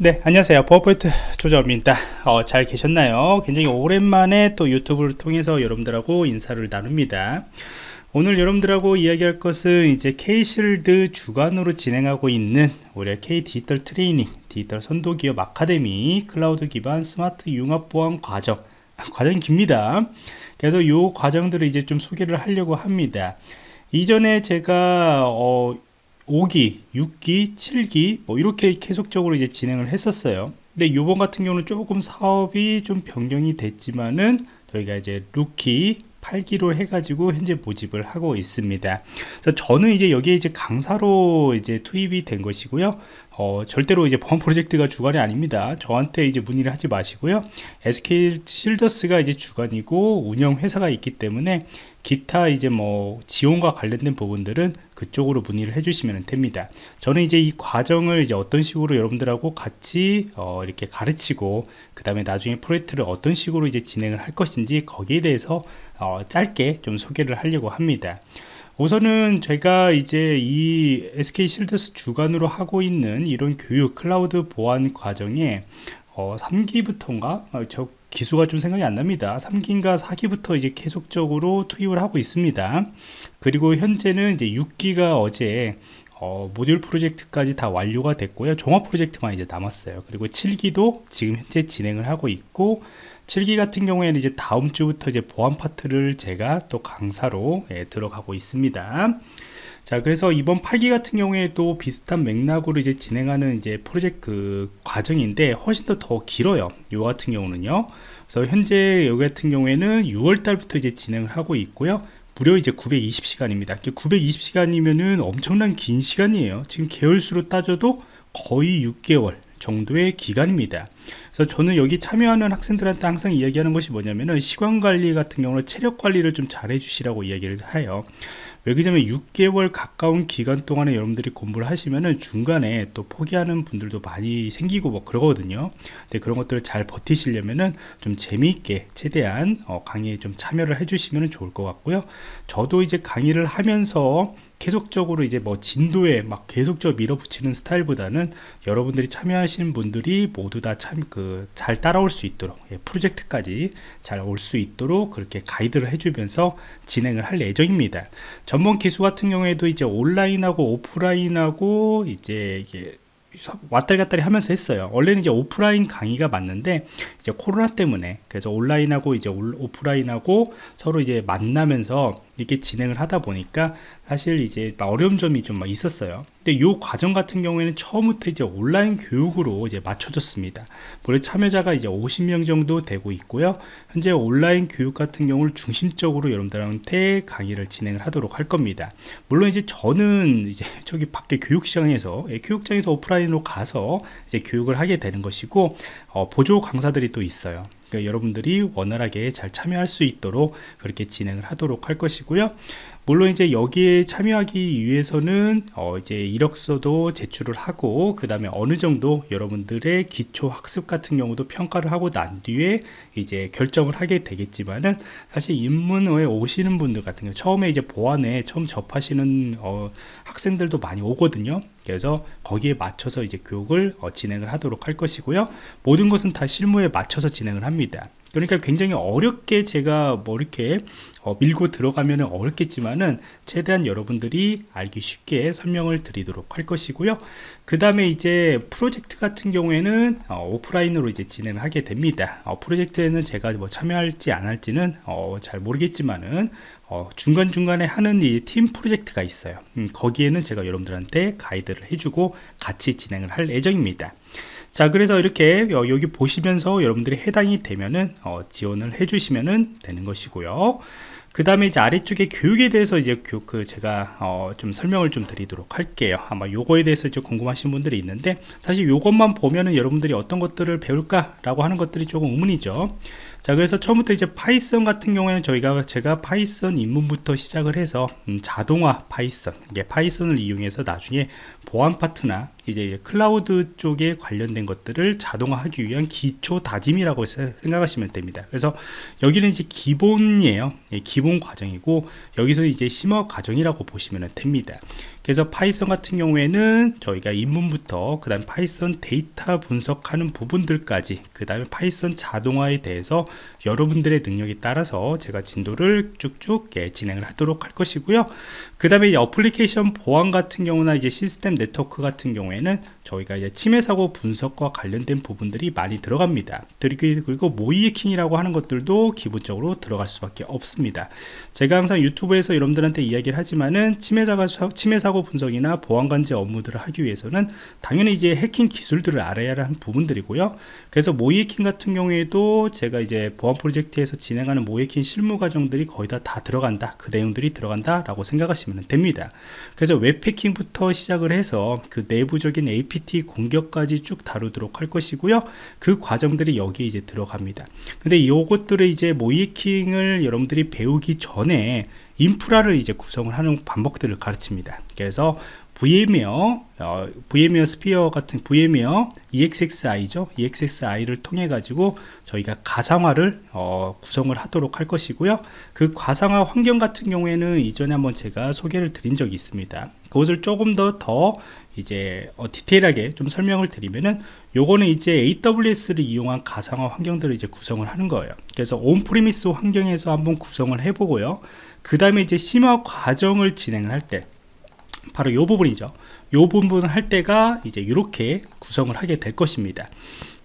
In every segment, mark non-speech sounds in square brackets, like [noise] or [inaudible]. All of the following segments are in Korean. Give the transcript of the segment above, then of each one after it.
네 안녕하세요. 보안프로젝트 조정원입니다. 어, 잘 계셨나요? 굉장히 오랜만에 또 유튜브를 통해서 여러분들하고 인사를 나눕니다. 오늘 여러분들하고 이야기할 것은 이제 SK 쉴더스 주관으로 진행하고 있는 우리 K 디지털 트레이닝 디지털 선도기업 아카데미 클라우드 기반 스마트 융합 보안 과정 아, 과정이 깁니다. 그래서 이 과정들을 이제 좀 소개를 하려고 합니다. 이전에 제가 어, 5기, 6기, 7기 뭐 이렇게 계속적으로 이제 진행을 했었어요. 근데 이번 같은 경우는 조금 사업이 좀 변경이 됐지만은 저희가 이제 루키 8기로 해가지고 현재 모집을 하고 있습니다. 그래서 저는 이제 여기에 이제 강사로 이제 투입이 된 것이고요. 어, 절대로 이제 보안 프로젝트가 주관이 아닙니다. 저한테 이제 문의를 하지 마시고요. SK 쉴더스가 이제 주관이고 운영 회사가 있기 때문에 기타 이제 뭐 지원과 관련된 부분들은 그쪽으로 문의를 해주시면 됩니다. 저는 이제 이 과정을 이제 어떤 식으로 여러분들하고 같이 어 이렇게 가르치고 그 다음에 나중에 프로젝트를 어떤 식으로 이제 진행을 할 것인지 거기에 대해서 어 짧게 좀 소개를 하려고 합니다. 우선은 제가 이제 이 SK 실드스 주관으로 하고 있는 이런 교육 클라우드 보안 과정에 어, 3기부터인가? 어, 저 기수가 좀 생각이 안 납니다. 3기인가 4기부터 이제 계속적으로 투입을 하고 있습니다. 그리고 현재는 이제 6기가 어제 어, 모듈 프로젝트까지 다 완료가 됐고요. 종합 프로젝트만 이제 남았어요. 그리고 7기도 지금 현재 진행을 하고 있고 7기 같은 경우에는 이제 다음 주부터 이제 보안 파트를 제가 또 강사로 예, 들어가고 있습니다. 자, 그래서 이번 8기 같은 경우에도 비슷한 맥락으로 이제 진행하는 이제 프로젝트 그 과정인데 훨씬 더 더 길어요. 요 같은 경우는요. 그래서 현재 여기 같은 경우에는 6월 달부터 이제 진행을 하고 있고요. 무려 이제 920시간입니다. 920시간이면은 엄청난 긴 시간이에요. 지금 개월수로 따져도 거의 6개월 정도의 기간입니다. 그래서 저는 여기 참여하는 학생들한테 항상 이야기하는 것이 뭐냐면은 시간 관리 같은 경우는 체력 관리를 좀 잘 해 주시라고 이야기를 해요. 왜 그러냐면 6개월 가까운 기간 동안에 여러분들이 공부를 하시면은 중간에 또 포기하는 분들도 많이 생기고 뭐 그러거든요. 근데 그런 것들을 잘 버티시려면은 좀 재미있게 최대한 어 강의에 좀 참여를 해주시면 좋을 것 같고요. 저도 이제 강의를 하면서 계속적으로 이제 뭐 진도에 막 계속적으로 밀어붙이는 스타일보다는 여러분들이 참여하시는 분들이 모두 다 참 그 잘 따라올 수 있도록 예, 프로젝트까지 잘 올 수 있도록 그렇게 가이드를 해주면서 진행을 할 예정입니다. 전문 기수 같은 경우에도 이제 온라인하고 오프라인하고 이제 이게 왔다리 갔다리 하면서 했어요. 원래는 이제 오프라인 강의가 맞는데 이제 코로나 때문에 그래서 온라인하고 이제 오프라인하고 서로 이제 만나면서 이렇게 진행을 하다 보니까 사실 이제 어려운 점이 좀 있었어요. 근데 이 과정 같은 경우에는 처음부터 이제 온라인 교육으로 이제 맞춰졌습니다. 물론 참여자가 이제 50명 정도 되고 있고요. 현재 온라인 교육 같은 경우를 중심적으로 여러분들한테 강의를 진행을 하도록 할 겁니다. 물론 이제 저는 이제 [laughs] 저기 밖에 교육시장에서 예, 교육장에서 오프라인으로 가서 이제 교육을 하게 되는 것이고 어, 보조 강사들이 또 있어요. 그러니까 여러분들이 원활하게 잘 참여할 수 있도록 그렇게 진행을 하도록 할 것이고요. 물론 이제 여기에 참여하기 위해서는 어 이제 이력서도 제출을 하고 그 다음에 어느 정도 여러분들의 기초 학습 같은 경우도 평가를 하고 난 뒤에 이제 결정을 하게 되겠지만은 사실 입문에 오시는 분들 같은 경우 처음에 이제 보안에 처음 접하시는 어 학생들도 많이 오거든요. 그래서 거기에 맞춰서 이제 교육을 어 진행을 하도록 할 것이고요. 모든 것은 다 실무에 맞춰서 진행을 합니다. 그러니까 굉장히 어렵게 제가 뭐 이렇게 어, 밀고 들어가면 어렵겠지만은 최대한 여러분들이 알기 쉽게 설명을 드리도록 할 것이고요. 그 다음에 이제 프로젝트 같은 경우에는 어, 오프라인으로 이제 진행을 하게 됩니다. 어, 프로젝트에는 제가 뭐 참여할지 안 할지는 어, 잘 모르겠지만은 어, 중간중간에 하는 이 팀 프로젝트가 있어요. 음, 거기에는 제가 여러분들한테 가이드를 해주고 같이 진행을 할 예정입니다 자 그래서 이렇게 여기 보시면서 여러분들이 해당이 되면은 어, 지원을 해주시면 되는 것이고요. 그 다음에 이제 아래쪽에 교육에 대해서 이제 교, 그 제가 어, 좀 설명을 좀 드리도록 할게요. 아마 요거에 대해서 이제 궁금하신 분들이 있는데 사실 요것만 보면은 여러분들이 어떤 것들을 배울까 라고 하는 것들이 조금 의문이죠 자 그래서 처음부터 이제 Python 같은 경우에는 저희가 제가 Python 입문부터 시작을 해서 음, 자동화 Python 이게 Python을 이용해서 나중에 보안 파트나 이제 클라우드 쪽에 관련된 것들을 자동화하기 위한 기초 다짐이라고 생각하시면 됩니다. 그래서 여기는 이제 기본이에요. 예, 기본 과정이고 여기서 이제 심화 과정이라고 보시면 됩니다. 그래서 Python 같은 경우에는 저희가 입문부터 그 다음 Python 데이터 분석하는 부분들까지 그 다음에 Python 자동화에 대해서 여러분들의 능력에 따라서 제가 진도를 쭉쭉 예, 진행을 하도록 할 것이고요. 그 다음에 어플리케이션 보안 같은 경우나 이제 시스템 네트워크 같은 경우에는 저희가 이제 침해 사고 분석과 관련된 부분들이 많이 들어갑니다. 그리고 모의 해킹이라고 하는 것들도 기본적으로 들어갈 수밖에 없습니다. 제가 항상 유튜브에서 여러분들한테 이야기를 하지만은 침해 사고 침해 사고 사고 분석이나 보안 관제 업무들을 하기 위해서는 당연히 이제 해킹 기술들을 알아야 하는 부분들이고요. 그래서 모의해킹 같은 경우에도 제가 이제 보안 프로젝트에서 진행하는 모의해킹 실무 과정들이 거의 다, 다 들어간다. 그 내용들이 들어간다. 라고 생각하시면 됩니다. 그래서 웹해킹부터 시작을 해서 그 내부적인 APT 공격까지 쭉 다루도록 할 것이고요. 그 과정들이 여기에 이제 들어갑니다. 근데 이것들을 이제 모의해킹을 여러분들이 배우기 전에 인프라를 이제 구성을 하는 방법들을 가르칩니다. 그래서 VM웨어, 어, VM웨어 스피어 같은 VM웨어 EXXI죠. EXXI를 통해 가지고 저희가 가상화를 어, 구성을 하도록 할 것이고요. 그 가상화 환경 같은 경우에는 이전에 한번 제가 소개를 드린 적이 있습니다. 그것을 조금 더더 이제 어, 디테일하게 좀 설명을 드리면은 요거는 이제 AWS를 이용한 가상화 환경들을 이제 구성을 하는 거예요. 그래서 온프리미스 환경에서 한번 구성을 해보고요. 그 다음에 이제 심화 과정을 진행을 할때 바로 이 부분이죠. 이 부분을 할 때가 이제 이렇게 구성을 하게 될 것입니다.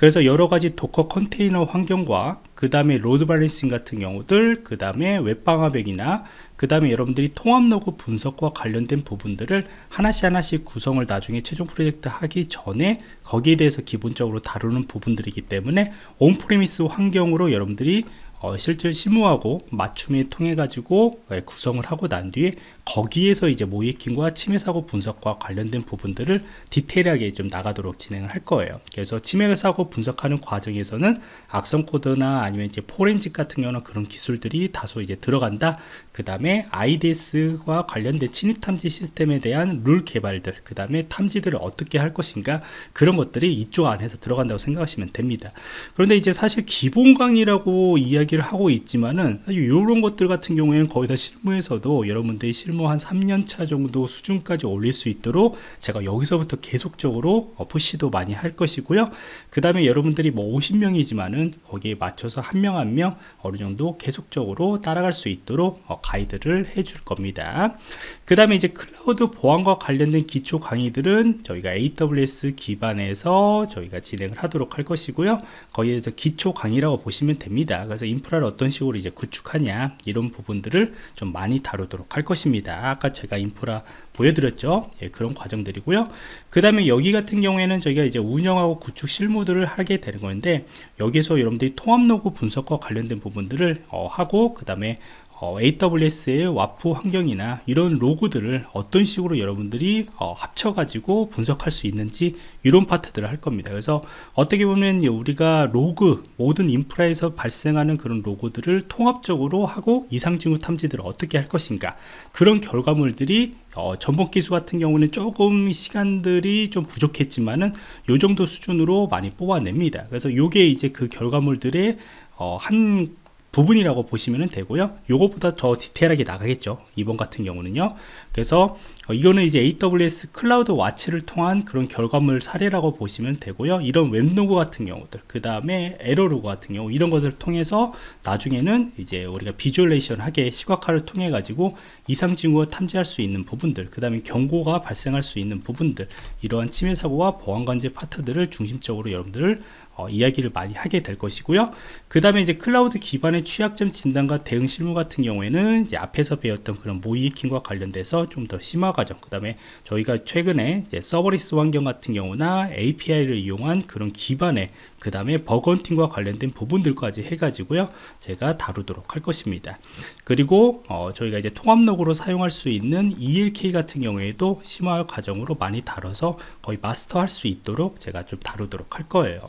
그래서 여러가지 Docker 컨테이너 환경과 그 다음에 load balancing 같은 경우들 그 다음에 웹방화벽이나 그 다음에 여러분들이 통합 로그 분석과 관련된 부분들을 하나씩 하나씩 구성을 나중에 최종 프로젝트 하기 전에 거기에 대해서 기본적으로 다루는 부분들이기 때문에 on-premise 환경으로 여러분들이 어, 실제 실무하고 맞춤에 통해 가지고 예, 구성을 하고 난 뒤에 거기에서 이제 모의해킹과 침해 사고 분석과 관련된 부분들을 디테일하게 좀 나가도록 진행을 할 거예요. 그래서 침해 사고 분석하는 과정에서는 악성 코드나 아니면 이제 포렌식 같은 경우는 그런 기술들이 다소 이제 들어간다. 그 다음에 IDS와 관련된 침입 탐지 시스템에 대한 룰 개발들, 그 다음에 탐지들을 어떻게 할 것인가 그런 것들이 이쪽 안에서 들어간다고 생각하시면 됩니다. 그런데 이제 사실 기본 강의라고 이야기 를 하고 있지만은 이런 것들 같은 경우에는 거의 다 실무에서도 여러분들이 실무 뭐한 3년차 정도 수준까지 올릴 수 있도록 제가 여기서부터 계속적으로 푸시도 많이 할 것이고요. 그 다음에 여러분들이 뭐 50명이지만은 거기에 맞춰서 한 명 한명 어느 정도 계속적으로 따라갈 수 있도록 어, 가이드를 해줄 겁니다. 그 다음에 이제 클라우드 보안과 관련된 기초 강의들은 저희가 AWS 기반에서 저희가 진행을 하도록 할 것이고요. 거기에서 기초 강의라고 보시면 됩니다. 그래서 인프라를 어떤 식으로 이제 구축하냐 이런 부분들을 좀 많이 다루도록 할 것입니다. 아까 제가 인프라 보여드렸죠? 예, 그런 과정들이고요. 그 다음에 여기 같은 경우에는 저희가 이제 운영하고 구축 실무들을 하게 되는 건데 여기서 여러분들이 통합 로그 분석과 관련된 부분들을 어, 하고 그 다음에 어, AWS의 WAF 환경이나 이런 로그들을 어떤 식으로 여러분들이 어, 합쳐가지고 분석할 수 있는지 이런 파트들을 할 겁니다. 그래서 어떻게 보면 우리가 로그 모든 인프라에서 발생하는 그런 로그들을 통합적으로 하고 이상징후 탐지들을 어떻게 할 것인가 그런 결과물들이 어, 전번 기수 같은 경우는 조금 시간들이 좀 부족했지만은 요 정도 수준으로 많이 뽑아냅니다. 그래서 요게 이제 그 결과물들의 어, 한 부분이라고 보시면 되고요. 요것보다 더 디테일하게 나가겠죠. 이번 같은 경우는요. 그래서 어, 이거는 이제 AWS CloudWatch를 통한 그런 결과물 사례라고 보시면 되고요. 이런 웹로그 같은 경우들 그 다음에 에러로그 같은 경우 이런 것을 통해서 나중에는 이제 우리가 visualization 하게 시각화를 통해 가지고 이상 징후를 탐지할 수 있는 부분들 그 다음에 경고가 발생할 수 있는 부분들 이러한 침해 사고와 보안 관제 파트들을 중심적으로 여러분들 어, 이야기를 많이 하게 될 것이고요. 그 다음에 이제 클라우드 기반의 취약점 진단과 대응 실무 같은 경우에는 앞에서 배웠던 그런 모의해킹과 관련돼서 좀 더 심화 과정, 그 다음에 저희가 최근에 serverless 환경 같은 경우나 API를 이용한 그런 기반의 그 다음에 버건팅과 관련된 부분들까지 해가지고요 제가 다루도록 할 것입니다 그리고 어, 저희가 이제 통합록으로 사용할 수 있는 ELK 같은 경우에도 심화 과정으로 많이 다뤄서 거의 마스터할 수 있도록 제가 좀 다루도록 할 거예요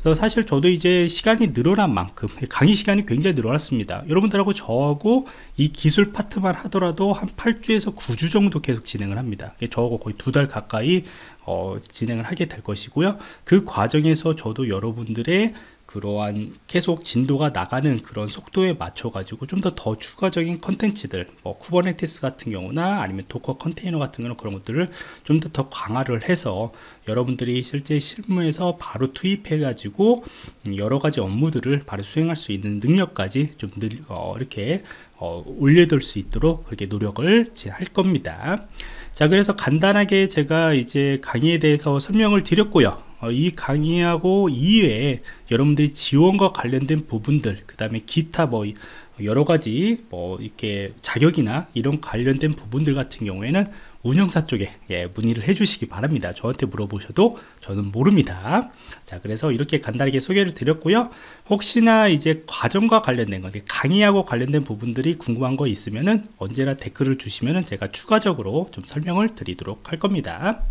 그래서 사실 저도 이제 시간이 늘어난 만큼 강의 시간이 굉장히 늘어났습니다. 여러분들하고 저하고 이 기술 파트만 하더라도 한 8주에서 9주 정도 계속 진행을 합니다. 저하고 거의 두 달 가까이 어, 진행을 하게 될 것이고요. 그 과정에서 저도 여러분들의 그러한 계속 진도가 나가는 그런 속도에 맞춰 가지고 좀 더 더 추가적인 컨텐츠들 뭐 Kubernetes 같은 경우나 아니면 Docker 컨테이너 같은 경우는 그런 것들을 좀 더 더 강화를 해서 여러분들이 실제 실무에서 바로 투입해 가지고 여러 가지 업무들을 바로 수행할 수 있는 능력까지 좀 늘, 어, 이렇게 어, 올려둘 수 있도록 그렇게 노력을 할 겁니다. 자 그래서 간단하게 제가 이제 강의에 대해서 설명을 드렸고요. 어, 이 강의하고 이외에 여러분들이 지원과 관련된 부분들 그 다음에 기타 뭐 여러 가지 뭐 이렇게 자격이나 이런 관련된 부분들 같은 경우에는 운영사 쪽에 예, 문의를 해 주시기 바랍니다. 저한테 물어보셔도 저는 모릅니다. 자 그래서 이렇게 간단하게 소개를 드렸고요. 혹시나 이제 과정과 관련된 거 강의하고 관련된 부분들이 궁금한 거 있으면은 언제나 댓글을 주시면은 제가 추가적으로 좀 설명을 드리도록 할 겁니다